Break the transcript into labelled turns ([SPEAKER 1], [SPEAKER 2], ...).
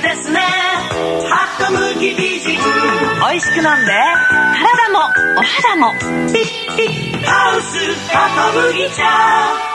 [SPEAKER 1] ですね。ハトムギ美人
[SPEAKER 2] 美味しく飲んで？体もお肌も。
[SPEAKER 1] ピッピッ。ハウスハトムギ茶